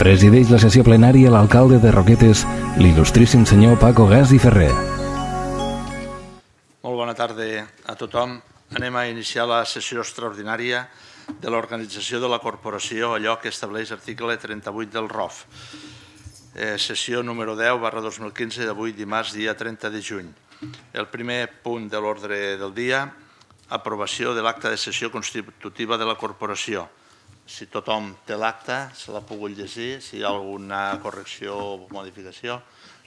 Presideix la sessió plenària l'alcalde de Roquetes, l'il·lustríssim senyor Paco Gas i Ferrer. Molt bona tarda a tothom. Anem a iniciar la sessió extraordinària de l'organització de la corporació, allò que estableix l'article 38 del ROF. Eh, sessió número 10 barra 2015 d'avui dimarts, dia 30 de juny. El primer punt de l'ordre del dia, aprovació de l'acta de sessió constitutiva de la corporació. Si tothom té l'acte, se l'ha pogut llegir. Si hi ha alguna correcció o modificació,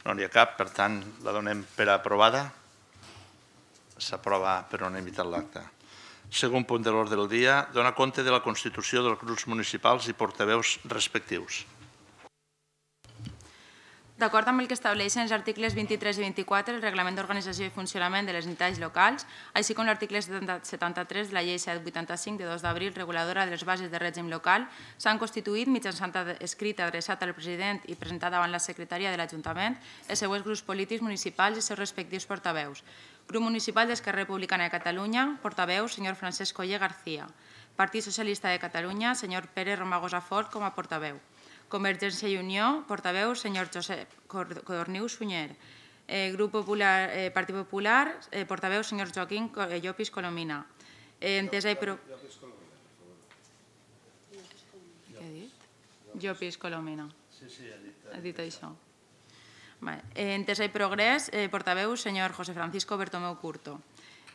no n'hi ha cap. Per tant, la donem per aprovada. S'aprova per unanimitat l'acte. Segon punt de l'ordre del dia, dona compte de la constitució dels grups municipals i portaveus respectius. D'acord amb el que estableixen els articles 23 i 24 del Reglament d'Organització i Funcionament de les Entitats Locals, així com l'article 73 de la Llei 785 de 2 d'abril reguladora de les bases de règim local, s'han constituït mitjançant escrit adreçat al president i presentat davant la secretaria de l'Ajuntament els següents grups polítics municipals i els seus respectius portaveus. Grup Municipal d'Esquerra Republicana de Catalunya, portaveu, senyor Francesc Coller García. Partit Socialista de Catalunya, senyor Pere Romagosa Fort com a portaveu. Convergència i Unió, portaveu, senyor Josep Codorniu Sunyer. Eh, Grup Popular, eh, Partit Popular, eh, portaveu, senyor Joaquín eh, Llopis Colomina. Eh, entesa i pro... Què he dit? Llopis Colomina. Sí, sí, ha dit. Ha dit això. Vale. Eh, Entesa i Progrés, eh, portaveu, senyor José Francisco Bertomeu Curto.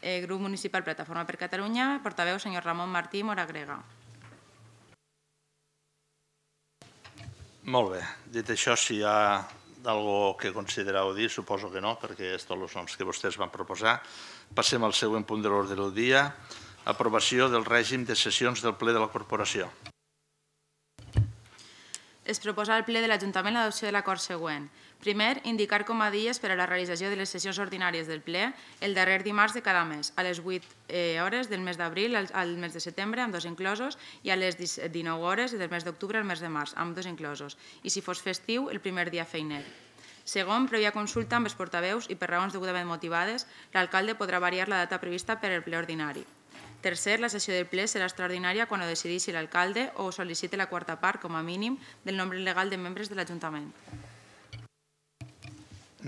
Eh, Grup Municipal Plataforma per Catalunya, portaveu, senyor Ramon Martí Moragrega. Molt bé. Dit això, si hi ha algo que considereu dir, suposo que no, perquè és tots els noms que vostès van proposar. Passem al següent punt de l'ordre del dia, aprovació del règim de sessions del ple de la corporació. Es proposa al ple de l'Ajuntament l'adopció de l'acord següent. Primer, indicar com a dies per a la realització de les sessions ordinàries del ple el darrer dimarts de cada mes, a les 8 eh, hores del mes d'abril al, mes de setembre, amb dos inclosos, i a les 19 hores del mes d'octubre al mes de març, amb dos inclosos, i si fos festiu, el primer dia feiner. Segon, prèvia consulta amb els portaveus i per raons degudament motivades, l'alcalde podrà variar la data prevista per al ple ordinari. Tercer, la sessió del ple serà extraordinària quan ho decideixi l'alcalde o sol·licite la quarta part, com a mínim, del nombre legal de membres de l'Ajuntament.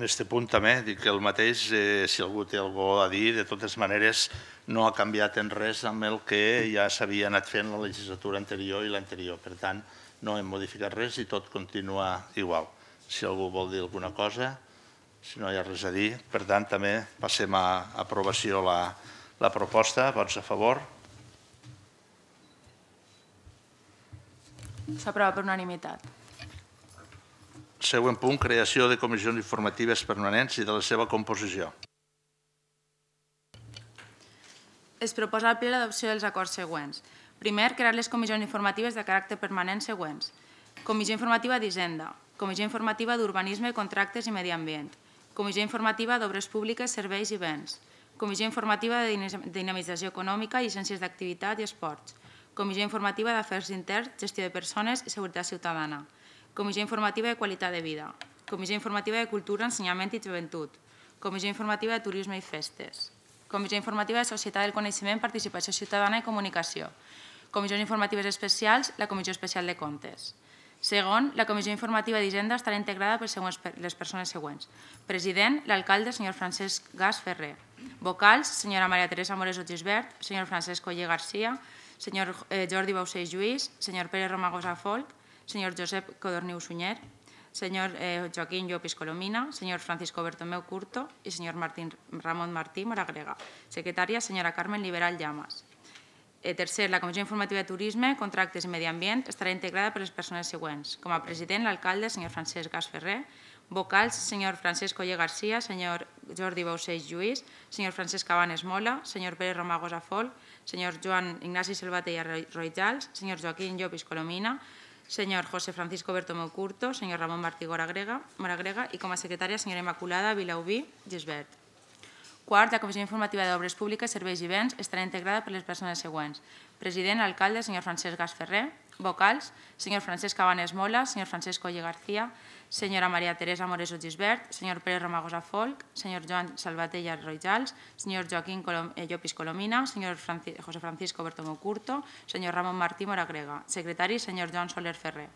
En aquest punt també dic el mateix, eh, si algú té alguna a dir, de totes maneres no ha canviat en res amb el que ja s'havia anat fent la legislatura anterior i l'anterior. Per tant, no hem modificat res i tot continua igual. Si algú vol dir alguna cosa, si no hi ha res a dir, per tant, també passem a aprovació la, la proposta. Vots a favor? S'aprova per unanimitat. Següent punt, creació de comissions informatives permanents i de la seva composició. Es proposa al ple l'adopció dels acords següents. Primer, crear les comissions informatives de caràcter permanent següents. Comissió informativa d'Hisenda, Comissió informativa d'Urbanisme, Contractes i Medi Ambient, Comissió informativa d'Obres Públiques, Serveis i Béns, Comissió informativa de Dinamització Econòmica, Llicències d'Activitat i Esports, Comissió informativa d'Afers Interns, Gestió de Persones i Seguretat Ciutadana, Comissió informativa de Qualitat de Vida, Comissió informativa de Cultura, Ensenyament i Joventut, Comissió informativa de Turisme i Festes, Comissió informativa de Societat del Coneixement, Participació Ciutadana i Comunicació, Comissions informatives especials, la Comissió Especial de Comptes. Segon, la Comissió Informativa d'Hisenda estarà integrada per les persones següents. President, l'alcalde, senyor Francesc Gas Ferrer. Vocals, senyora Maria Teresa Moreso Gisbert, senyor Francesc Coller Garcia, senyor eh, Jordi Bausell Lluís, senyor Pere Romagosa Folk, senyor Josep Codorniu Sunyer, senyor eh, Joaquín Llopis Colomina, senyor Francisco Bertomeu Curto i senyor Martín, Ramon Martí Moragrega. Secretària, senyora Carmen Liberal Llamas. Eh, tercer, la Comissió Informativa de Turisme, Contractes i Medi Ambient estarà integrada per les persones següents. Com a president, l'alcalde, senyor Francesc Gas vocals, senyor Francesc Coller Garcia, senyor Jordi Bauseix Lluís, senyor Francesc Cabanes Mola, senyor Pere Romagosa Fol, senyor Joan Ignasi Selvatella Roijals, senyor Joaquín Llopis Colomina, senyor José Francisco Bertomeu Curto, senyor Ramon Martí Moragrega, Moragrega i com a secretària, senyora Immaculada Vilaubí Gisbert. Quart, la Comissió Informativa d'Obres Públiques, Serveis i Béns estarà integrada per les persones següents. President, alcalde, senyor Francesc Gas Ferrer. Vocals, senyor Francesc Cabanes Mola, senyor Francesc Colle García, senyora Maria Teresa Moreso Gisbert, senyor Pere Romagosa Folk, senyor Joan Salvatella Roijals, senyor Joaquín Colom, eh, Llopis Colomina, senyor José Francisco Bertomeu Curto, senyor Ramon Martí Moragrega, secretari, senyor Joan Soler Ferrer.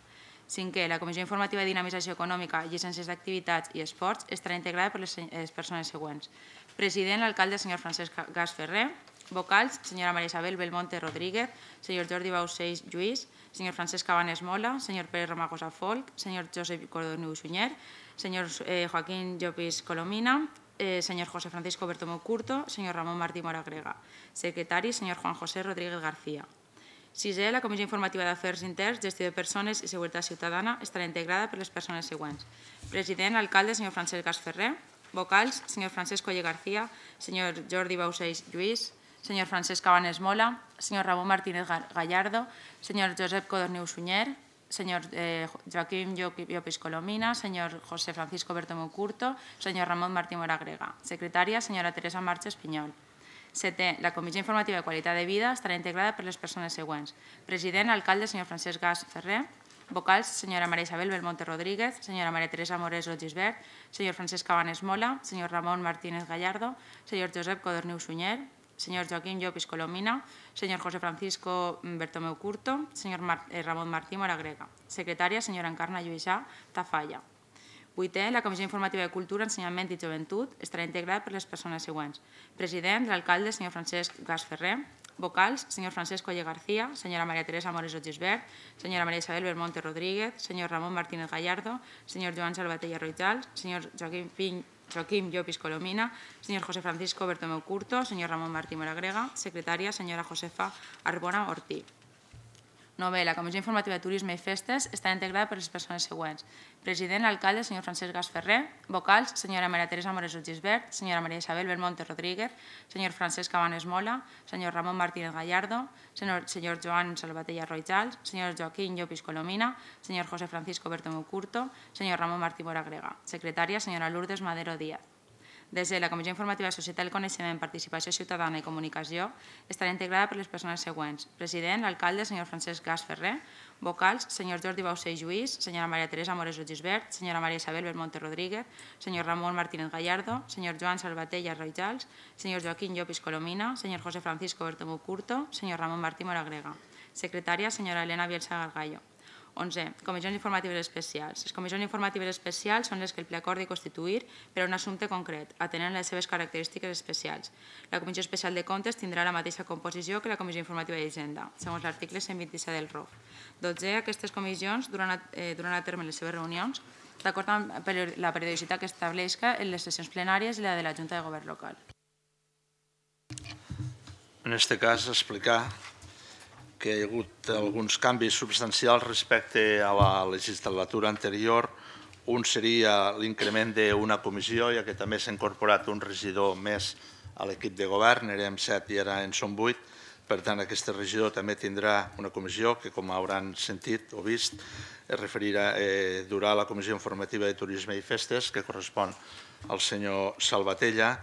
Cinquè, la Comissió Informativa de Dinamització Econòmica, Llicències d'Activitats i Esports estarà integrada per les persones següents. President, l'alcalde, senyor Francesc Gas Ferrer. Vocals, senyora Maria Isabel Belmonte Rodríguez, senyor Jordi Baucells Lluís, senyor Francesc Cabanes Mola, senyor Pere Romagosa Folk, senyor Josep Cordoniu Sunyer, senyor eh, Joaquín Llopis Colomina, eh, senyor José Francisco Bertomeu Curto, senyor Ramon Martí Moragrega. Secretari, senyor Juan José Rodríguez García. Sisè, la Comissió Informativa d'Afers Interns, Gestió de Persones i Seguretat Ciutadana estarà integrada per les persones següents. President, alcalde, senyor Francesc Gasferrer. Vocals, senyor Francesc Colle García, senyor Jordi Baucells Lluís, senyor Francesc Cabanes Mola, senyor Ramon Martínez Gallardo, senyor Josep Codorniu Sunyer, senyor eh, Joaquim Llopis Colomina, senyor José Francisco Bertomeu Curto, senyor Ramon Martí Moragrega. Secretària, senyora Teresa Marches Pinyol. Setè, la Comissió Informativa de Qualitat de Vida estarà integrada per les persones següents. President, alcalde, senyor Francesc Gas Ferrer. Vocals, senyora Maria Isabel Belmonte Rodríguez, senyora Maria Teresa Moreso Gisbert, senyor Francesc Cabanes Mola, senyor Ramon Martínez Gallardo, senyor Josep Codorniu Sunyer, senyor Joaquín Llopis Colomina, senyor José Francisco Bertomeu Curto, senyor Mar eh, Ramon Martí Moragrega. Secretària, senyora Encarna Lluïsà Tafalla. Vuitè, la Comissió Informativa de Cultura, Ensenyament i Joventut estarà integrada per les persones següents. President, l'alcalde, senyor Francesc Gas Ferrer. Vocals, senyor Francesc Colle García, senyora Maria Teresa Moreso Gisbert, senyora Maria Isabel Belmonte Rodríguez, senyor Ramon Martínez Gallardo, senyor Joan Salvatella Roitals, senyor Joaquim Piny Joaquim Llopis Colomina, senyor José Francisco Bertomeu Curto, senyor Ramon Martí Moragrega, secretària, senyora Josefa Arbona Ortí. Nové, la Comissió Informativa de Turisme i Festes està integrada per les persones següents. President, alcalde, senyor Francesc Gasferrer. Vocals, senyora Maria Teresa Moreso Gisbert, senyora Maria Isabel Belmonte Rodríguez, senyor Francesc Cabanes Mola, senyor Ramon Martínez Gallardo, senyor, senyor Joan Salvatella Roijals, senyor Joaquín Llopis Colomina, senyor José Francisco Bertomeu Curto, senyor Ramon Martí Moragrega. Secretària, senyora Lourdes Madero Díaz. Des de la Comissió Informativa de Societat del Coneixement, Participació Ciutadana i Comunicació estarà integrada per les persones següents. President, l'alcalde, senyor Francesc Gas Ferrer. Vocals, senyor Jordi Baucer Lluís, senyora Maria Teresa Moreso Gisbert, senyora Maria Isabel Belmonte Rodríguez, senyor Ramon Martínez Gallardo, senyor Joan Salvatella Roijals, senyor Joaquín Llopis Colomina, senyor José Francisco Bertomeu Curto, senyor Ramon Martí Moragrega. Secretària, senyora Elena Bielsa Gargallo. 11. Comissions informatives especials. Les comissions informatives especials són les que el ple acordi constituir per a un assumpte concret, atenent les seves característiques especials. La Comissió Especial de Comptes tindrà la mateixa composició que la Comissió Informativa d'Hisenda, segons l'article 127 del ROF. 12. Aquestes comissions duran a, eh, duran a terme les seves reunions d'acord amb la periodicitat que estableixca en les sessions plenàries i la de la Junta de Govern local. En aquest cas, explicar que hi ha hagut alguns canvis substancials respecte a la legislatura anterior. Un seria l'increment d'una comissió, ja que també s'ha incorporat un regidor més a l'equip de govern, érem set i ara en som vuit, per tant aquest regidor també tindrà una comissió que, com hauran sentit o vist, es referirà, eh, durà la Comissió Informativa de Turisme i Festes, que correspon al senyor Salvatella,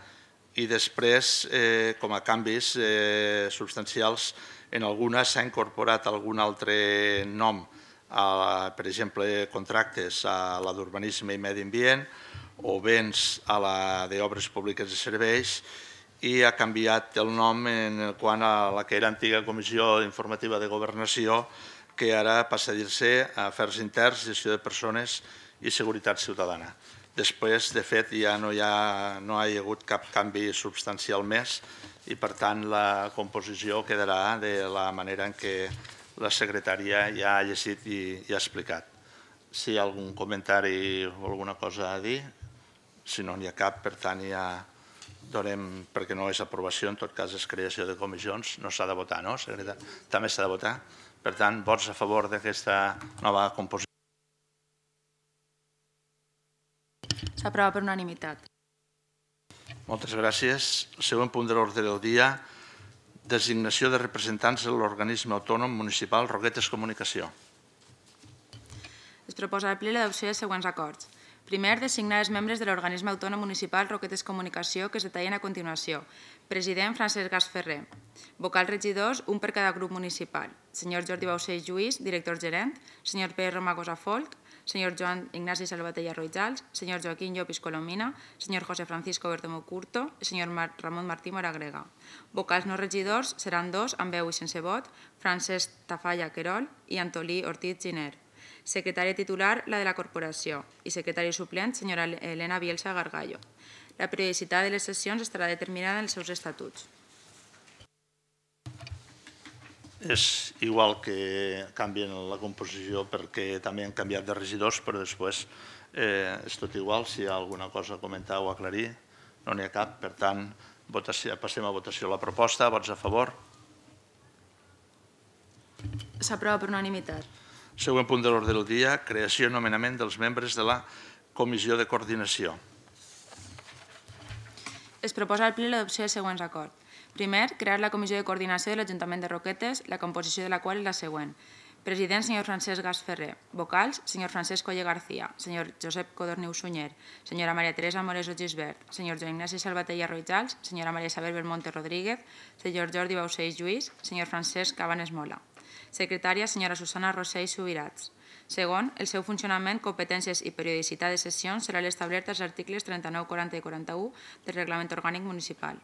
i després, eh, com a canvis eh, substancials, en algunes s'ha incorporat algun altre nom, per exemple, contractes a la d'urbanisme i medi ambient o béns a la d'obres públiques i serveis i ha canviat el nom en quant a la que era antiga Comissió Informativa de Governació, que ara passa a dir-se Afers Interns, Gestió de Persones i Seguretat Ciutadana. Després, de fet, ja no hi ha, no ha hi hagut cap canvi substancial més, i per tant la composició quedarà de la manera en què la secretària ja ha llegit i, ha explicat. Si hi ha algun comentari o alguna cosa a dir, si no n'hi ha cap, per tant ja donem, perquè no és aprovació, en tot cas és creació de comissions, no s'ha de votar, no, secretari? També s'ha de votar. Per tant, vots a favor d'aquesta nova composició. S'aprova per unanimitat. Moltes gràcies. El següent punt de l'ordre del dia, designació de representants de l'organisme autònom municipal Roquetes Comunicació. Es proposa al ple l'adopció dels següents acords. Primer, designar els membres de l'organisme autònom municipal Roquetes Comunicació que es detallen a continuació. President Francesc Gasferrer. Vocal regidors, un per cada grup municipal. Senyor Jordi Baucells Lluís, director gerent. Senyor Pere Romagosa Folk, senyor Joan Ignasi Salvatella Roijals, senyor Joaquín Llopis Colomina, senyor José Francisco Bertomo Curto i senyor Ramon Martí Moragrega. Vocals no regidors seran dos, amb veu i sense vot, Francesc Tafalla Querol i Antolí Ortiz Giner. Secretària titular, la de la corporació. I secretària suplent, senyora Elena Bielsa Gargallo. La periodicitat de les sessions estarà determinada en els seus estatuts. És igual que canvien la composició perquè també han canviat de regidors, però després eh, és tot igual. Si hi ha alguna cosa a comentar o aclarir, no n'hi ha cap. Per tant, votació, passem a votació la proposta. Vots a favor? S'aprova per unanimitat. Següent punt de l'ordre del dia, creació i nomenament dels membres de la Comissió de Coordinació. Es proposa al ple l'adopció dels següents acords. Primer, crear la Comissió de Coordinació de l'Ajuntament de Roquetes, la composició de la qual és la següent. President, senyor Francesc Gas Ferrer. Vocals, senyor Francesc Colle García, senyor Josep Codorniu Sunyer, senyora Maria Teresa Moreso Gisbert, senyor Joan Ignasi Salvatella Roitals, senyora Maria Isabel Belmonte Rodríguez, senyor Jordi Bauseix Lluís, senyor Francesc Cabanes Mola. Secretària, senyora Susana Rossell Subirats. Segon, el seu funcionament, competències i periodicitat de sessions serà l'establert als articles 39, 40 i 41 del Reglament Orgànic Municipal.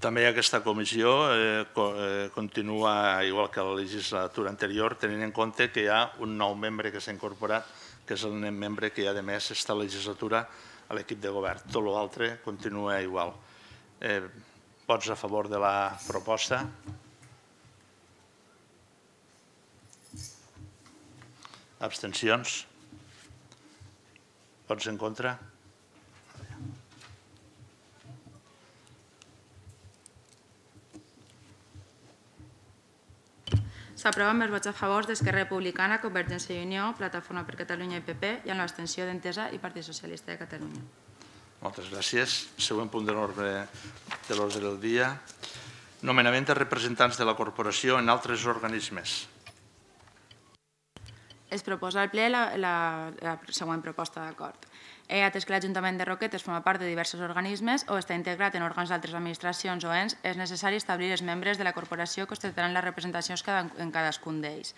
També aquesta comissió eh, eh, continua igual que la legislatura anterior, tenint en compte que hi ha un nou membre que s'ha incorporat, que és el membre que, a més, esta legislatura a l'equip de govern. Tot l'altre continua igual. Eh, vots a favor de la proposta? Abstencions? Vots en contra? S'aprova amb els vots a favor d'Esquerra Republicana, Convergència i Unió, Plataforma per Catalunya i PP i amb l'abstenció d'Entesa i Partit Socialista de Catalunya. Moltes gràcies. Següent punt de l'ordre de l'ordre del dia. Nomenament de representants de la corporació en altres organismes. Es proposa al ple la, la, la següent proposta d'acord. He atès que l'Ajuntament de Roquetes forma part de diversos organismes o està integrat en òrgans d'altres administracions o ens, és necessari establir els membres de la corporació que ostentaran les representacions en cadascun d'ells.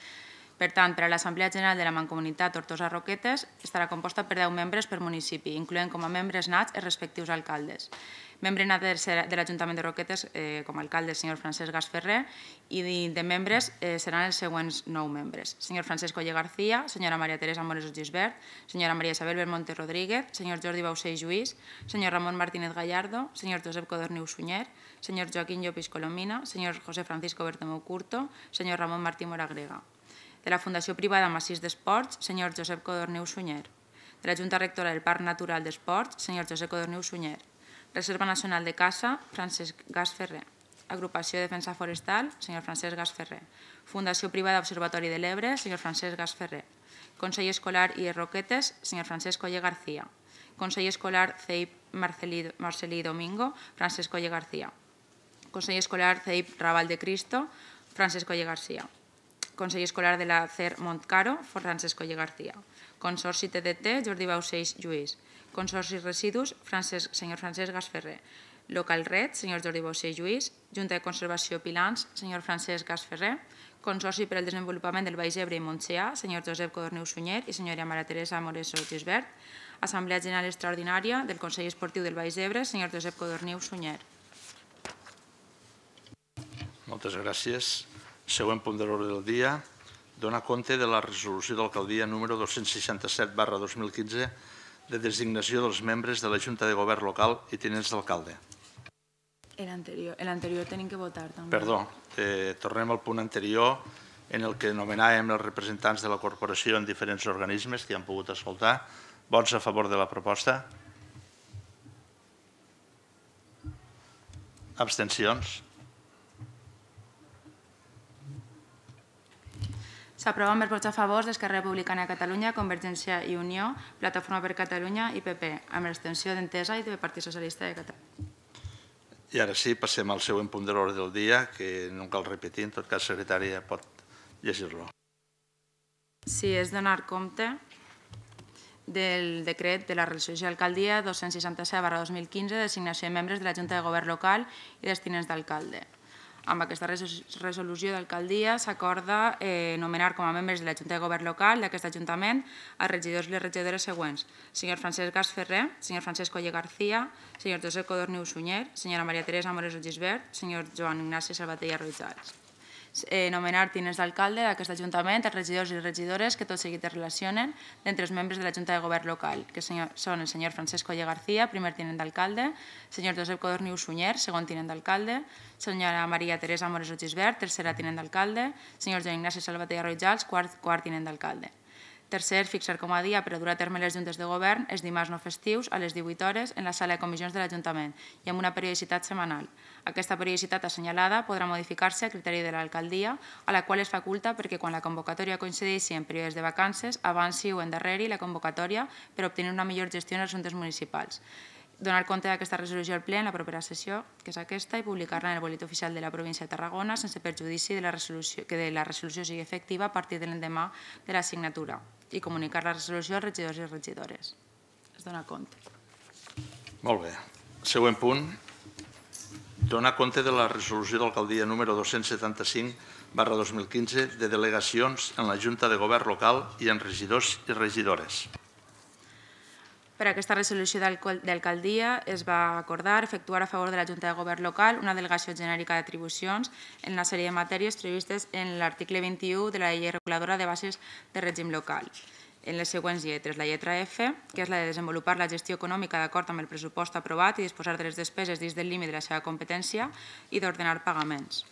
Per tant, per a l'Assemblea General de la Mancomunitat Tortosa Roquetes estarà composta per 10 membres per municipi, incloent com a membres nats els respectius alcaldes. Membre nat de l'Ajuntament de Roquetes eh, com a alcalde el senyor Francesc Gasferrer i de membres eh, seran els següents nou membres. Senyor Francesc Colle García, senyora Maria Teresa Moreso Gisbert, senyora Maria Isabel Belmonte Rodríguez, senyor Jordi Bausell Lluís, senyor Ramon Martínez Gallardo, senyor Josep Codorniu Sunyer, senyor Joaquín Llopis Colomina, senyor José Francisco Bertomeu Curto, senyor Ramon Martí Moragrega. De la Fundació Privada Massís d'Esports, senyor Josep Codorniu Sunyer. De la Junta Rectora del Parc Natural d'Esports, senyor Josep Codorniu Sunyer Reserva Nacional de Caça, Francesc Gas Ferrer. Agrupació de Defensa Forestal, senyor Francesc Gas Ferrer. Fundació Privada Observatori de l'Ebre, senyor Francesc Gas Ferrer. Consell Escolar i Roquetes, senyor Francesc Colle García. Consell Escolar CEIP Marcelí, Domingo, Francesc Colle García. Consell Escolar CEIP Raval de Cristo, Francesc Colle García. Consell Escolar de la CER Montcaro, Francesc Colle García. Consorci TDT, Jordi Bauseix Lluís. Consorci Residus, senyor Francesc Gasferrer. Local Red, senyor Jordi Bossé Lluís. Junta de Conservació Pilans, senyor Francesc Gasferrer. Consorci per al Desenvolupament del Baix Ebre i Montseà, senyor Josep Codorneu Sunyer i senyora Maria Teresa Moreso Gisbert. Assemblea General Extraordinària del Consell Esportiu del Baix Ebre, senyor Josep Codorneu Sunyer. Moltes gràcies. Següent punt de l'ordre del dia. Dona compte de la resolució d'alcaldia número 267 barra 2015 de designació dels membres de la Junta de Govern local i tinents d'alcalde. L'anterior tenim que votar també. Perdó, eh, tornem al punt anterior en el que nomenàvem els representants de la corporació en diferents organismes que han pogut escoltar. Vots a favor de la proposta? Abstencions? S'aprova amb els vots a favor d'Esquerra Republicana de Catalunya, Convergència i Unió, Plataforma per Catalunya i PP, amb l'extensió d'Entesa i del Partit Socialista de Catalunya. I ara sí, passem al següent punt de l'ordre del dia, que no cal repetir, en tot cas, secretària pot llegir-lo. Sí, és donar compte del decret de la resolució d'alcaldia 267 2015 de designació de membres de la Junta de Govern local i dels tinents d'alcalde. Amb aquesta resolució d'alcaldia s'acorda eh, nomenar com a membres de la Junta de Govern local d'aquest Ajuntament a regidors i les regidores següents. Senyor Francesc Gas Ferrer, senyor Francesc Colle García, senyor Josep Codorniu Sunyer, senyora Maria Teresa Moreso Gisbert, senyor Joan Ignasi Salvatella Ruizals. Eh, nomenar tinents d'alcalde d'aquest Ajuntament, els regidors i regidores que tot seguit es relacionen d'entre els membres de la Junta de Govern local, que senyor, són el senyor Francesco Lle García, primer tinent d'alcalde, senyor Josep Codorniu Sunyer, segon tinent d'alcalde, senyora Maria Teresa Moreso Gisbert, tercera tinent d'alcalde, senyor Joan Ignasi Salvatella Roijals, quart, quart tinent d'alcalde. Tercer, fixar com a dia per a dur a terme les juntes de govern els dimarts no festius a les 18 hores en la sala de comissions de l'Ajuntament i amb una periodicitat setmanal. Aquesta periodicitat assenyalada podrà modificar-se a criteri de l'alcaldia, a la qual es faculta perquè quan la convocatòria coincideixi en períodes de vacances avanci o endarreri la convocatòria per obtenir una millor gestió en els assumptes municipals donar compte d'aquesta resolució al ple en la propera sessió, que és aquesta, i publicar-la en el bolet oficial de la província de Tarragona sense perjudici de la resolució, que de la resolució sigui efectiva a partir de l'endemà de la signatura i comunicar la resolució als regidors i regidores. Es dona compte. Molt bé. Següent punt. Donar compte de la resolució d'alcaldia número 275 barra 2015 de delegacions en la Junta de Govern local i en regidors i regidores. Per aquesta resolució d'alcaldia es va acordar efectuar a favor de la Junta de Govern local una delegació genèrica d'atribucions en una sèrie de matèries previstes en l'article 21 de la llei reguladora de bases de règim local en les següents lletres. La lletra F, que és la de desenvolupar la gestió econòmica d'acord amb el pressupost aprovat i disposar de les despeses dins del límit de la seva competència i d'ordenar pagaments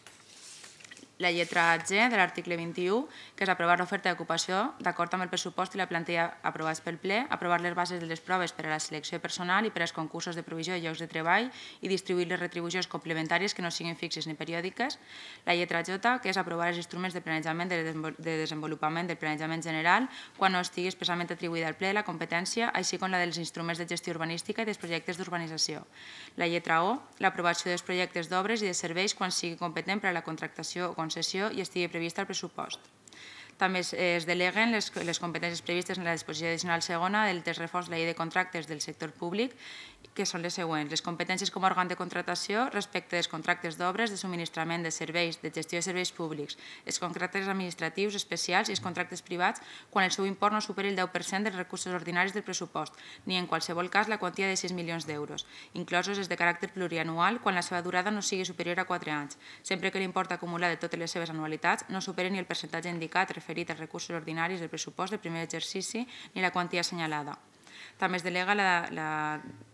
la lletra G de l'article 21, que és aprovar l'oferta d'ocupació d'acord amb el pressupost i la plantilla aprovats pel ple, aprovar les bases de les proves per a la selecció personal i per als concursos de provisió de llocs de treball i distribuir les retribucions complementàries que no siguin fixes ni periòdiques. La lletra J, que és aprovar els instruments de planejament de desenvolupament del planejament general quan no estigui expressament atribuïda al ple la competència, així com la dels instruments de gestió urbanística i dels projectes d'urbanització. La lletra O, l'aprovació dels projectes d'obres i de serveis quan sigui competent per a la contractació o concessió i estigui prevista al pressupost. També es, deleguen les, competències previstes en la disposició addicional segona del test reforç de la llei de contractes del sector públic, que són les següents. Les competències com a òrgan de contratació respecte dels contractes d'obres, de subministrament de serveis, de gestió de serveis públics, els contractes administratius especials i els contractes privats quan el seu import no superi el 10% dels recursos ordinaris del pressupost, ni en qualsevol cas la quantia de 6 milions d'euros, inclosos els de caràcter plurianual quan la seva durada no sigui superior a 4 anys, sempre que l'import acumulat de totes les seves anualitats no superi ni el percentatge indicat referit referit als recursos ordinaris del pressupost del primer exercici ni la quantia assenyalada. També es delega la, la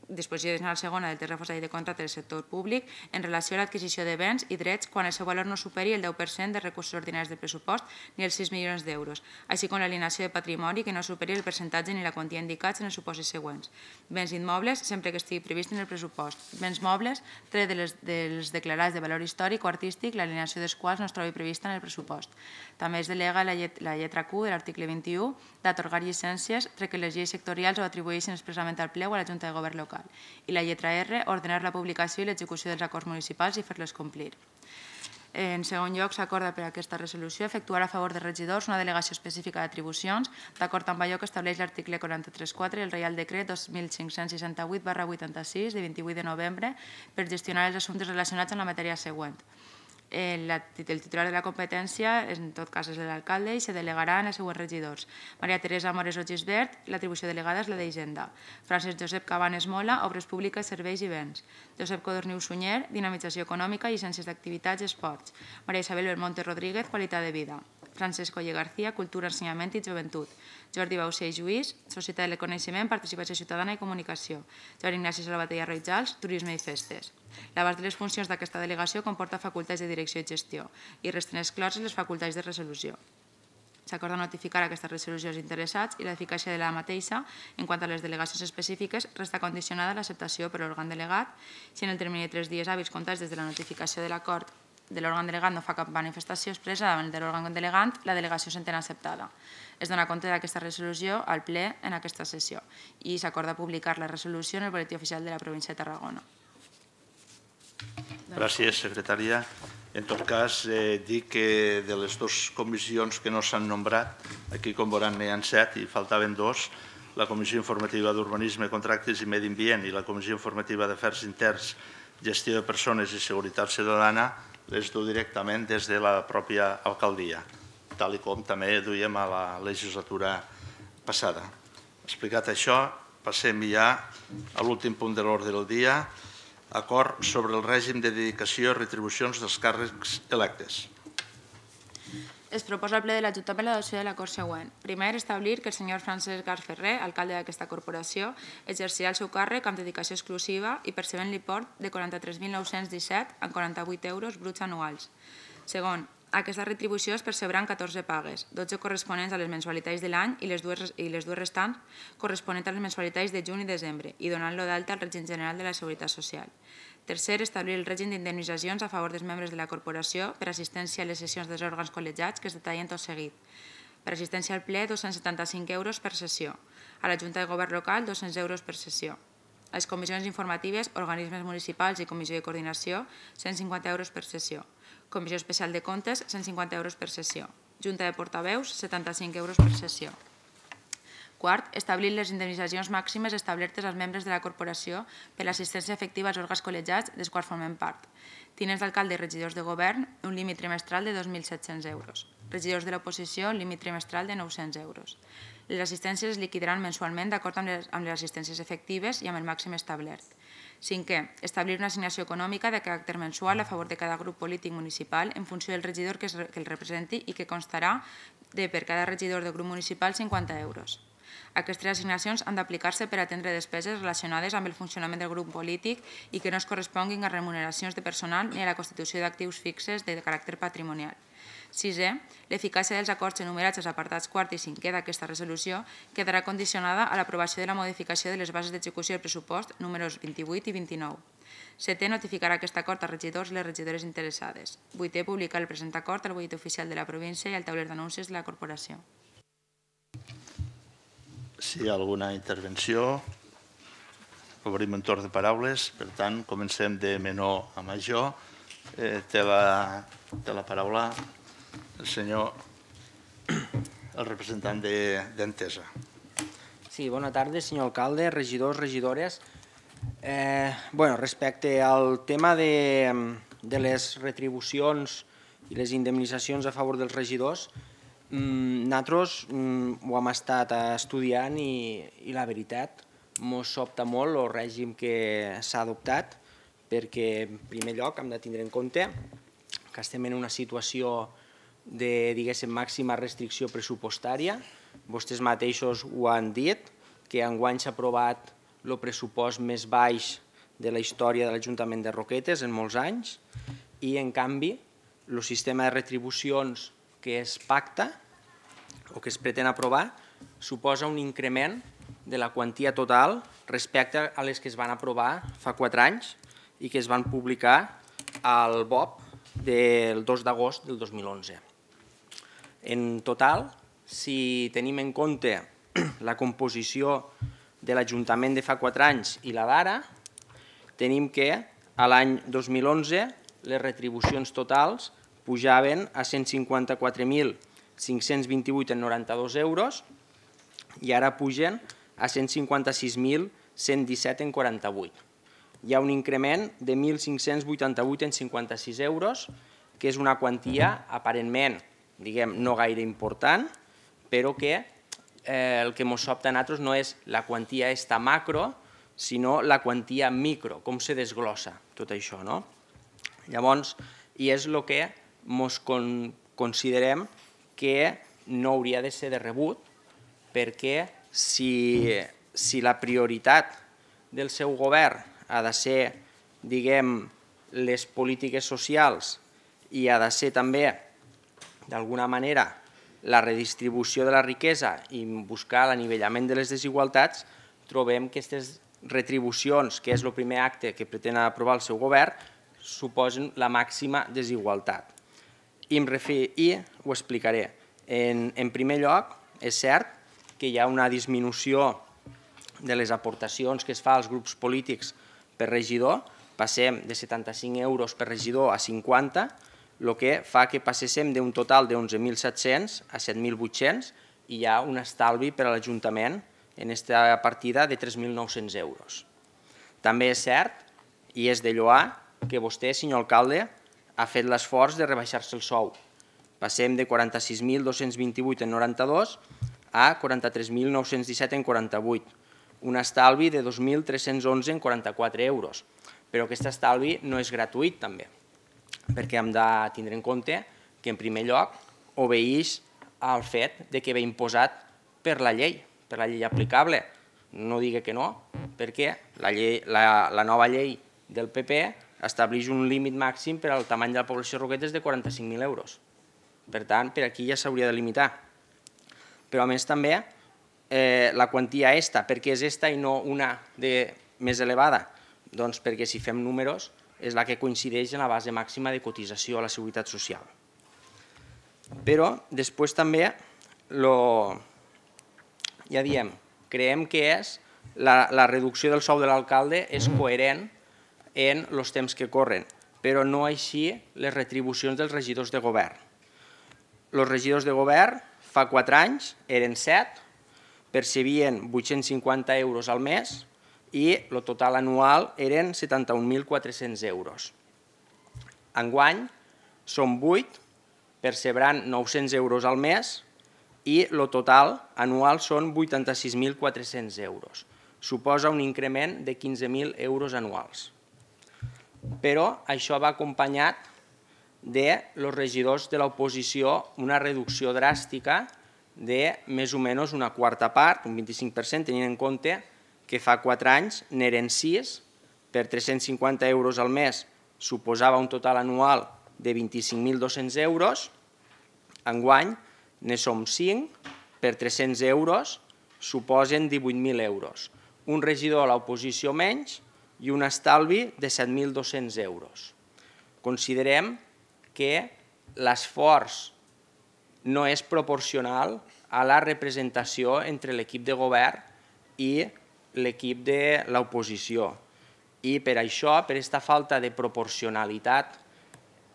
disposició addicional segona del terrefós de contracte del sector públic en relació a l'adquisició de béns i drets quan el seu valor no superi el 10% de recursos ordinaris del pressupost ni els 6 milions d'euros, així com l'alienació de patrimoni que no superi el percentatge ni la quantia indicats en els supòsits següents. Béns immobles, sempre que estigui previst en el pressupost. Béns mobles, tret de les, dels declarats de valor històric o artístic, l'alienació dels quals no es trobi prevista en el pressupost. També es delega la, llet la lletra Q de l'article 21 d'atorgar llicències tret que les lleis sectorials ho atribueixin expressament al ple o a la Junta de Govern local local. I la lletra R, ordenar la publicació i l'execució dels acords municipals i fer-les complir. En segon lloc, s'acorda per aquesta resolució efectuar a favor de regidors una delegació específica d'atribucions d'acord amb allò que estableix l'article 43.4 i el Reial Decret 2568 barra 86 de 28 de novembre per gestionar els assumptes relacionats amb la matèria següent el, el titular de la competència, en tot cas és l'alcalde, i se delegarà en els següents regidors. Maria Teresa Moreso Gisbert, l'atribució delegada és la d'Hisenda. Francesc Josep Cabanes Mola, Obres Públiques, Serveis i Béns. Josep Codorniu Sunyer, Dinamització Econòmica i Ciències d'Activitats i Esports. Maria Isabel Belmonte Rodríguez, Qualitat de Vida. Francesc Olle García, Cultura, Ensenyament i Joventut. Jordi Baucer i Lluís, Societat del Coneixement, Participació Ciutadana i Comunicació. Joan Ignasi Salvatella Roijals, Turisme i Festes. L'abast de les funcions d'aquesta delegació comporta facultats de direcció i gestió i resten excloses les facultats de resolució. S'acorda notificar aquestes resolucions interessats i l'eficàcia de la mateixa en quant a les delegacions específiques resta condicionada a l'acceptació per l'òrgan delegat si en el termini de tres dies hàbils comptats des de la notificació de l'acord de l'òrgan delegat no fa cap manifestació expressa davant de l'òrgan delegant, la delegació s'entén acceptada. Es dona compte d'aquesta resolució al ple en aquesta sessió i s'acorda publicar la resolució en el boletí oficial de la província de Tarragona. Gràcies, secretària. En tot cas, eh, dic que de les dues comissions que no s'han nombrat, aquí com veuran n'hi ha set i faltaven dos, la Comissió Informativa d'Urbanisme, Contractes i Medi Ambient i la Comissió Informativa d'Afers Interns, Gestió de Persones i Seguretat Ciutadana, les du directament des de la pròpia alcaldia, tal com també duíem a la legislatura passada. Explicat això, passem ja a l'últim punt de l'ordre del dia, acord sobre el règim de dedicació i retribucions dels càrrecs electes. Es proposa al ple de l'Ajuntament l'adopció de l'acord següent. Primer, establir que el senyor Francesc Garferrer, alcalde d'aquesta corporació, exercirà el seu càrrec amb dedicació exclusiva i percebent l'import de 43.917 en 48 euros bruts anuals. Segon, aquesta retribució es percebrà en 14 pagues, 12 corresponents a les mensualitats de l'any i, les dues, i les dues restants corresponents a les mensualitats de juny i desembre i donant-lo d'alta al règim general de la Seguretat Social. Tercer, establir el règim d'indemnitzacions a favor dels membres de la corporació per assistència a les sessions dels òrgans col·legiats que es detallen tot seguit. Per assistència al ple, 275 euros per sessió. A la Junta de Govern Local, 200 euros per sessió. A les comissions informatives, organismes municipals i comissió de coordinació, 150 euros per sessió. Comissió especial de comptes, 150 euros per sessió. Junta de portaveus, 75 euros per sessió. Quart, establir les indemnitzacions màximes establertes als membres de la corporació per l'assistència efectiva als òrgans col·legiats dels quals formen part. Tinents d'alcalde i regidors de govern, un límit trimestral de 2.700 euros. Regidors de l'oposició, un límit trimestral de 900 euros. Les assistències es liquidaran mensualment d'acord amb, les, amb les assistències efectives i amb el màxim establert. Cinquè, establir una assignació econòmica de caràcter mensual a favor de cada grup polític municipal en funció del regidor que, es, que el representi i que constarà de per cada regidor del grup municipal 50 euros. Aquestes assignacions han d'aplicar-se per atendre despeses relacionades amb el funcionament del grup polític i que no es corresponguin a remuneracions de personal ni a la constitució d'actius fixes de caràcter patrimonial. Sisè, l'eficàcia dels acords enumerats als apartats quart i cinquè d'aquesta resolució quedarà condicionada a l'aprovació de la modificació de les bases d'execució del pressupost números 28 i 29. Setè, notificarà aquest acord als regidors i les regidores interessades. Vuitè, publicar el present acord al butlletí oficial de la província i al tauler d'anuncis de la corporació si hi ha alguna intervenció. Obrim un torn de paraules, per tant, comencem de menor a major. Eh, té, la, té la paraula el senyor, el representant d'Entesa. De, sí, bona tarda, senyor alcalde, regidors, regidores. Eh, bueno, respecte al tema de, de les retribucions i les indemnitzacions a favor dels regidors, Mm, nosaltres mm, ho hem estat estudiant i, i la veritat ens sobta molt el règim que s'ha adoptat perquè en primer lloc hem de tindre en compte que estem en una situació de diguéssim màxima restricció pressupostària. Vostès mateixos ho han dit, que enguany s'ha aprovat el pressupost més baix de la història de l'Ajuntament de Roquetes en molts anys i en canvi el sistema de retribucions que es pacta o que es pretén aprovar suposa un increment de la quantia total respecte a les que es van aprovar fa 4 anys i que es van publicar al BOP del 2 d'agost del 2011. En total, si tenim en compte la composició de l'Ajuntament de fa 4 anys i la d'ara, tenim que a l'any 2011 les retribucions totals pujaven a 154.528 en 92 euros i ara pugen a 156.117 en 48. Hi ha un increment de 1.588 en 56 euros, que és una quantia aparentment diguem, no gaire important, però que eh, el que ens sobta a nosaltres no és la quantia esta macro, sinó la quantia micro, com se desglossa tot això. No? Llavors, i és el que ens con considerem que no hauria de ser de rebut perquè si, si la prioritat del seu govern ha de ser, diguem, les polítiques socials i ha de ser també, d'alguna manera, la redistribució de la riquesa i buscar l'anivellament de les desigualtats, trobem que aquestes retribucions, que és el primer acte que pretén aprovar el seu govern, suposen la màxima desigualtat i, em refer, i ho explicaré. En, en primer lloc, és cert que hi ha una disminució de les aportacions que es fa als grups polítics per regidor, passem de 75 euros per regidor a 50, el que fa que passéssim d'un total de 11.700 a 7.800 i hi ha un estalvi per a l'Ajuntament en aquesta partida de 3.900 euros. També és cert, i és de lloar, que vostè, senyor alcalde, ha fet l'esforç de rebaixar-se el sou. Passem de 46.228 en 92 a 43.917 en 48, un estalvi de 2.311 en 44 euros. Però aquest estalvi no és gratuït també, perquè hem de tindre en compte que en primer lloc obeeix al fet de que ve imposat per la llei, per la llei aplicable. No digui que no, perquè la, llei, la, la nova llei del PP estableix un límit màxim per al tamany de la població de Roquetes de 45.000 euros. Per tant, per aquí ja s'hauria de limitar. Però a més també eh, la quantia esta, perquè és esta i no una de més elevada? Doncs perquè si fem números és la que coincideix en la base màxima de cotització a la Seguretat Social. Però després també, lo, ja diem, creiem que és la, la reducció del sou de l'alcalde és coherent en els temps que corren, però no així les retribucions dels regidors de govern. Els regidors de govern fa 4 anys eren 7, percebien 850 euros al mes i el total anual eren 71.400 euros. Enguany són 8, percebran 900 euros al mes i el total anual són 86.400 euros. Suposa un increment de 15.000 euros anuals. Però això va acompanyat de los regidors de l'oposició una reducció dràstica de més o menys una quarta part, un 25%, tenint en compte que fa 4 anys n'eren 6, per 350 euros al mes suposava un total anual de 25.200 euros, enguany ne som 5, per 300 euros suposen 18.000 euros. Un regidor a l'oposició menys i un estalvi de 7.200 euros. Considerem que l'esforç no és proporcional a la representació entre l'equip de govern i l'equip de l'oposició. I per això, per aquesta falta de proporcionalitat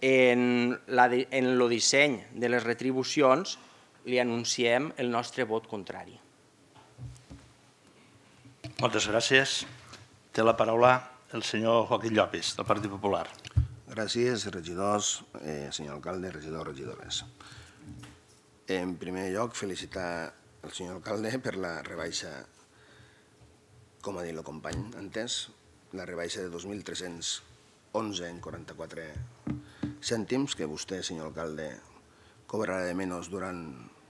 en, la, en el disseny de les retribucions, li anunciem el nostre vot contrari. Moltes gràcies. Té la paraula el senyor Joaquín Llopis, del Partit Popular. Gràcies, regidors, eh, senyor alcalde, regidors, regidores. En primer lloc, felicitar el senyor alcalde per la rebaixa, com ha dit el company antes, la rebaixa de 2.311 en 44 cèntims que vostè, senyor alcalde, cobrarà de menys durant,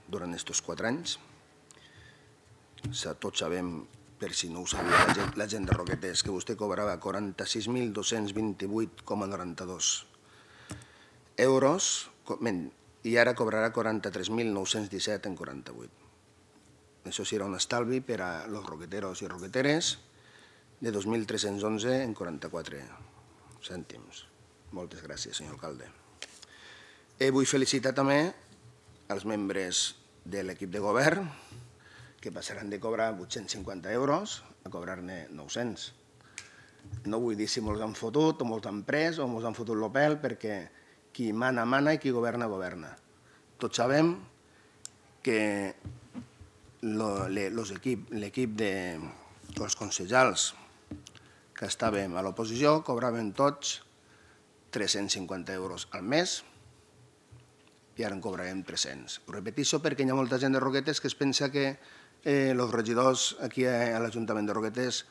durant estos quatre anys. Tots sabem, per si no ho sabia la gent, la gent de Roquetes, que vostè cobrava 46.228,92 euros i ara cobrarà 43.917 en 48. Això serà un estalvi per a los roqueteros i roqueteres de 2.311 en 44 cèntims. Moltes gràcies, senyor alcalde. Eh, vull felicitar també els membres de l'equip de govern, que passaran de cobrar 850 euros a cobrar-ne 900. No vull dir si molts han fotut o molts han pres o molts han fotut l'Opel perquè qui mana, mana i qui governa, governa. Tots sabem que l'equip de els consellals que estàvem a l'oposició cobraven tots 350 euros al mes i ara en cobrarem 300. Ho repeteixo perquè hi ha molta gent de Roquetes que es pensa que eh, els regidors aquí a l'Ajuntament de Roquetes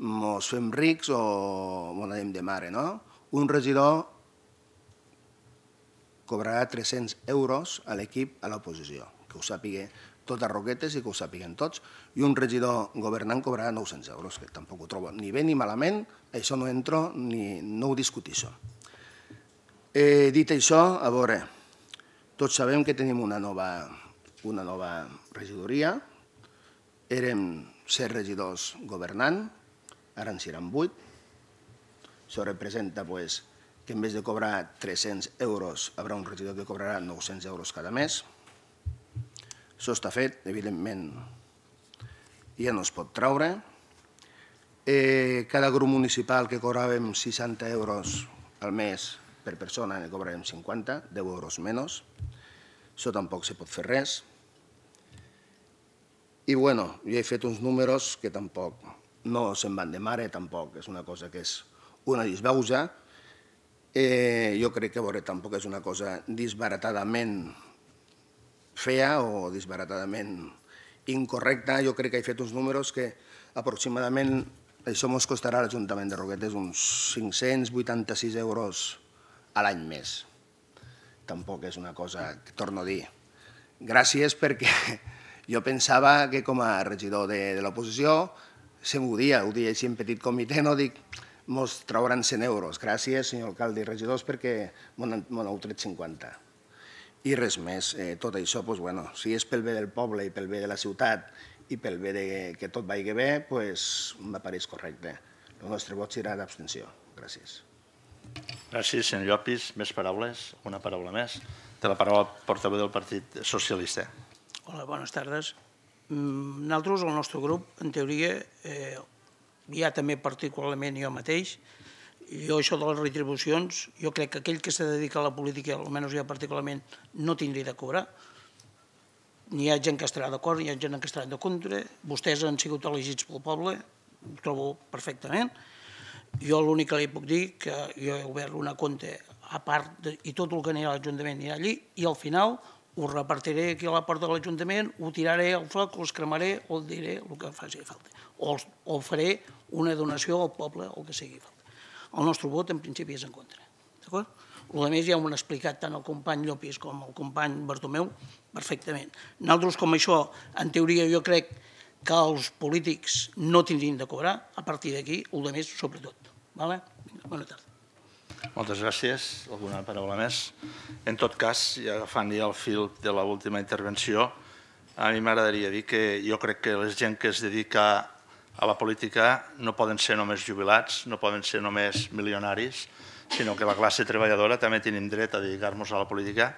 mos fem rics o mos anem de mare, no? Un regidor cobrarà 300 euros a l'equip a l'oposició, que ho sàpiga tot Roquetes i que ho sàpiguen tots, i un regidor governant cobrarà 900 euros, que tampoc ho trobo ni bé ni malament, això no entro ni no ho discutixo. Eh, dit això, a veure, tots sabem que tenim una nova, una nova regidoria, érem set regidors governant, ara en seran vuit, això representa pues, que en vez de cobrar 300 euros, haurà un regidor que cobrarà 900 euros cada mes. Això està fet, evidentment, ja no es pot traure. Eh, cada grup municipal que cobràvem 60 euros al mes per persona ne cobrarem 50, 10 euros menys. Això tampoc se pot fer res. I bueno, jo he fet uns números que tampoc no se'n van de mare, tampoc és una cosa que és una disbausa, Eh, jo crec que veure, tampoc és una cosa disbaratadament fea o disbaratadament incorrecta. Jo crec que he fet uns números que aproximadament això ens costarà a l'Ajuntament de Roquetes uns 586 euros a l'any més. tampoc és una cosa que torno a dir. Gràcies perquè jo pensava que com a regidor de, de l'oposició se m'ho dia, ho dia així en petit comitè, no dic mos trauran 100 euros. Gràcies, senyor alcalde i regidors, perquè m'ho heu tret 50. I res més, eh, tot això, doncs, bueno, si és pel bé del poble i pel bé de la ciutat i pel bé de que tot vagi bé, doncs, m'apareix correcte. El nostre vot serà d'abstenció. Gràcies. Gràcies, senyor Llopis. Més paraules? Una paraula més? Té la paraula portaveu del Partit Socialista. Hola, bones tardes. Mm, Nosaltres, el nostre grup, en teoria, eh, ja també particularment jo mateix, jo això de les retribucions, jo crec que aquell que se dedica a la política, almenys jo particularment, no tindria de cobrar. N'hi ha gent que estarà d'acord, hi ha gent que estarà de contra, vostès han sigut elegits pel poble, ho trobo perfectament. Jo l'únic que li puc dir que jo he obert una compte a part de, i tot el que anirà a l'Ajuntament anirà allí i al final ho repartiré aquí a la porta de l'Ajuntament, ho tiraré al foc, ho cremaré o diré el que faci falta. O, o faré una donació al poble o el que sigui falta. El nostre vot en principi és en contra. D'acord? El més ja ho han explicat tant el company Llopis com el company Bartomeu perfectament. Nosaltres com això, en teoria jo crec que els polítics no tindrien de cobrar, a partir d'aquí, el de més sobretot. Vale? Bona tarda. Moltes gràcies. Alguna paraula més? En tot cas, i agafant ja el fil de l'última intervenció, a mi m'agradaria dir que jo crec que la gent que es dedica a la política no poden ser només jubilats, no poden ser només milionaris, sinó que la classe treballadora també tenim dret a dedicar-nos a la política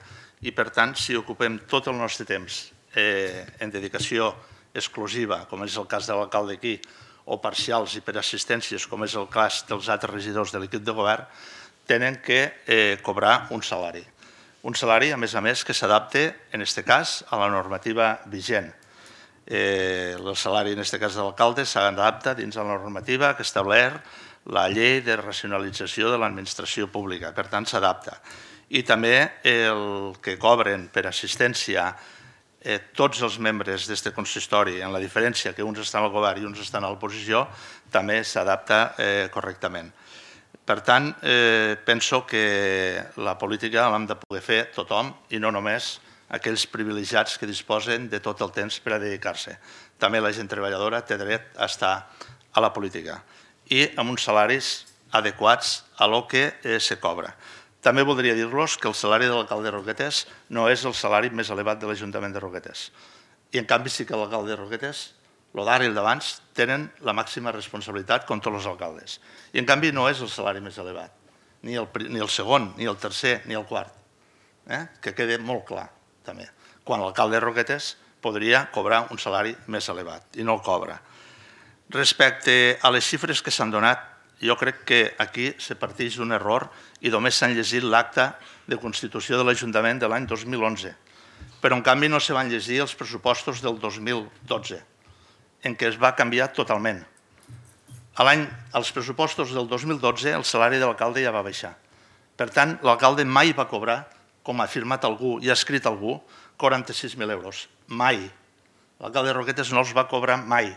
i, per tant, si ocupem tot el nostre temps eh, en dedicació exclusiva, com és el cas de l'alcalde aquí, o parcials i per assistències, com és el cas dels altres regidors de l'equip de govern, tenen que eh, cobrar un salari. Un salari, a més a més, que s'adapte, en aquest cas, a la normativa vigent. Eh, el salari, en aquest cas de l'alcalde, s'adapta dins de la normativa que establert la llei de racionalització de l'administració pública. Per tant, s'adapta. I també el que cobren per assistència eh, tots els membres d'aquest consistori, en la diferència que uns estan al govern i uns estan a l'oposició, també s'adapta eh, correctament. Per tant, eh, penso que la política l'hem de poder fer tothom i no només aquells privilegiats que disposen de tot el temps per a dedicar-se. També la gent treballadora té dret a estar a la política i amb uns salaris adequats a lo que eh, se cobra. També voldria dir-los que el salari de l'alcalde de Roquetes no és el salari més elevat de l'Ajuntament de Roquetes. I en canvi sí que l'alcalde de Roquetes, el d'ara i el d'abans, tenen la màxima responsabilitat tots els alcaldes. I en canvi no és el salari més elevat, ni el, ni el segon, ni el tercer, ni el quart. Eh? Que quede molt clar, també. Quan l'alcalde de Roquetes podria cobrar un salari més elevat, i no el cobra. Respecte a les xifres que s'han donat, jo crec que aquí se parteix d'un error i només s'han llegit l'acte de constitució de l'Ajuntament de l'any 2011. Però en canvi no se van llegir els pressupostos del 2012, en què es va canviar totalment. A l'any, als pressupostos del 2012, el salari de l'alcalde ja va baixar. Per tant, l'alcalde mai va cobrar, com ha afirmat algú i ha escrit algú, 46.000 euros. Mai. L'alcalde Roquetes no els va cobrar mai.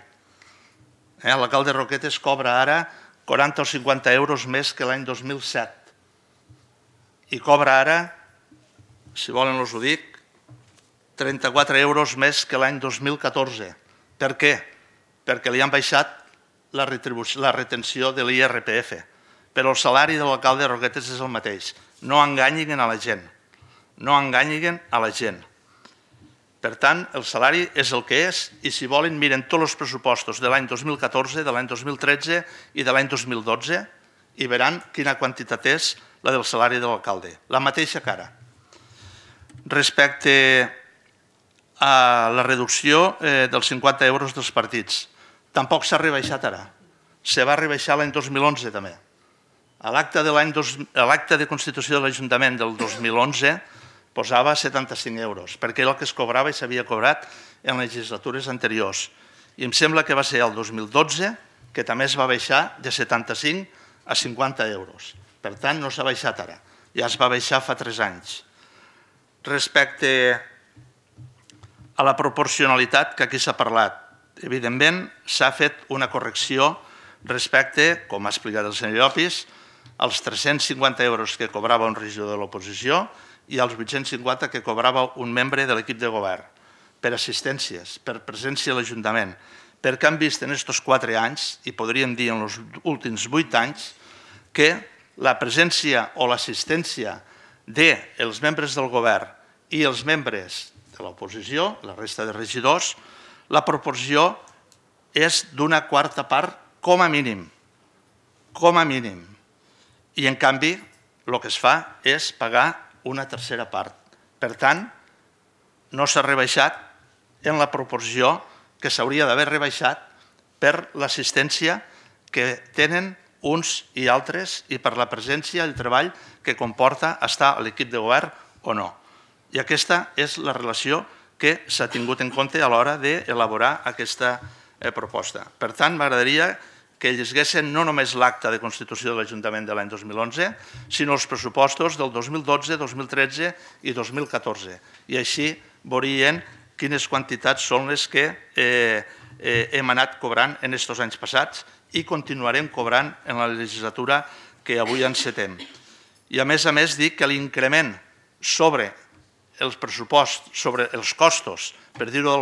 Eh? L'alcalde Roquetes cobra ara 40 o 50 euros més que l'any 2007 i cobra ara, si volen us ho dic, 34 euros més que l'any 2014. Per què? Perquè li han baixat la, la retenció de l'IRPF, però el salari de l'alcalde de Roquetes és el mateix. No enganyin a la gent. No enganyin a la gent. Per tant, el salari és el que és i si volen miren tots els pressupostos de l'any 2014, de l'any 2013 i de l'any 2012 i veran quina quantitat és la del salari de l'alcalde, la mateixa cara. Respecte a la reducció eh, dels 50 euros dels partits, tampoc s'ha rebaixat ara. Se va rebaixar l'any 2011 també. A l'acte de, l'acte de Constitució de l'Ajuntament del 2011 posava 75 euros, perquè era el que es cobrava i s'havia cobrat en legislatures anteriors. I em sembla que va ser el 2012 que també es va baixar de 75 a 50 euros. Per tant, no s'ha baixat ara, ja es va baixar fa tres anys. Respecte a la proporcionalitat que aquí s'ha parlat, evidentment s'ha fet una correcció respecte, com ha explicat el senyor Llopis, als 350 euros que cobrava un regidor de l'oposició i als 850 que cobrava un membre de l'equip de govern per assistències, per presència a l'Ajuntament, perquè han vist en aquests quatre anys, i podríem dir en els últims vuit anys, que la presència o l'assistència dels membres del govern i els membres de l'oposició, la resta de regidors, la proporció és d'una quarta part com a mínim, com a mínim. I en canvi, el que es fa és pagar una tercera part. Per tant, no s'ha rebaixat en la proporció que s'hauria d'haver rebaixat per l'assistència que tenen uns i altres i per la presència i el treball que comporta estar a l'equip de govern o no. I aquesta és la relació que s'ha tingut en compte a l'hora d'elaborar aquesta eh, proposta. Per tant, m'agradaria que lleguessin no només l'acte de constitució de l'Ajuntament de l'any 2011, sinó els pressupostos del 2012, 2013 i 2014. I així veurien quines quantitats són les que eh, eh, hem anat cobrant en aquests anys passats i continuarem cobrant en la legislatura que avui encetem. I a més a més dic que l'increment sobre els pressuposts, sobre els costos, per dir-ho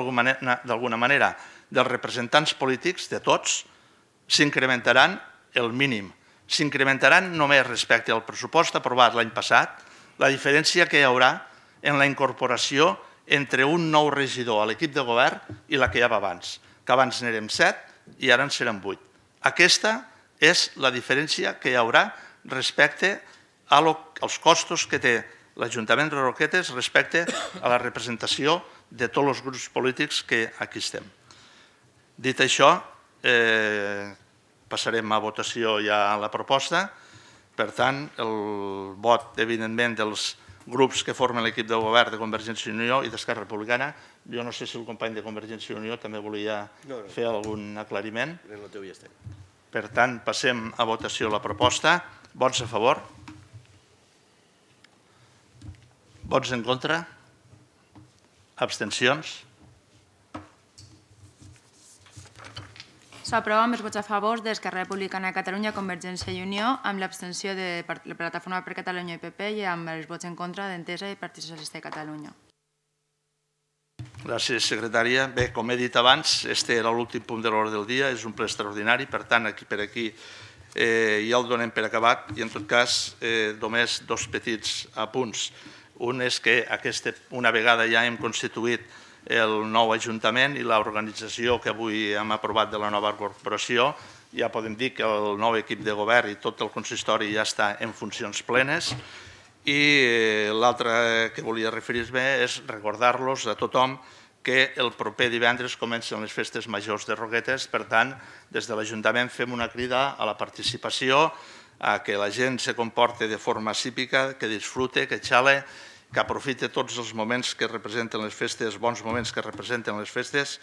d'alguna manera, dels representants polítics, de tots, s'incrementaran el mínim. S'incrementaran només respecte al pressupost aprovat l'any passat, la diferència que hi haurà en la incorporació entre un nou regidor a l'equip de govern i la que hi havia abans, que abans n'érem 7 i ara en serem 8. Aquesta és la diferència que hi haurà respecte als costos que té l'Ajuntament de Roquetes respecte a la representació de tots els grups polítics que aquí estem. Dit això, eh, passarem a votació ja a la proposta. Per tant, el vot, evidentment, dels grups que formen l'equip de govern de Convergència i Unió i d'Esquerra Republicana. Jo no sé si el company de Convergència i Unió també volia no, no. fer algun aclariment. En el teu ja estem. Per tant, passem a votació la proposta. Vots a favor? Vots en contra? Abstencions? S'aprova amb els vots a favor d'Esquerra Republicana de Catalunya, Convergència i Unió, amb l'abstenció de la Plataforma per Catalunya i PP i amb els vots en contra d'Entesa i Partit Socialista de Catalunya. Gràcies, secretària. Bé, com he dit abans, este era l'últim punt de l'hora del dia, és un ple extraordinari, per tant, aquí per aquí eh, ja el donem per acabat i, en tot cas, eh, només dos petits apunts. Un és que aquesta, una vegada ja hem constituït el nou Ajuntament i l'organització que avui hem aprovat de la nova corporació. Ja podem dir que el nou equip de govern i tot el consistori ja està en funcions plenes. I eh, l'altre que volia referir-me és recordar-los a tothom que el proper divendres comencen les festes majors de Roquetes, per tant, des de l'Ajuntament fem una crida a la participació, a que la gent se comporte de forma cívica, que disfrute, que xale, que aprofite tots els moments que representen les festes, bons moments que representen les festes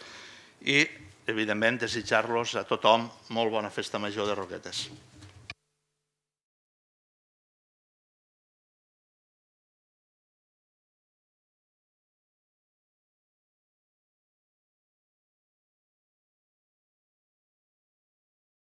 i, evidentment, desitjar-los a tothom molt bona festa major de Roquetes.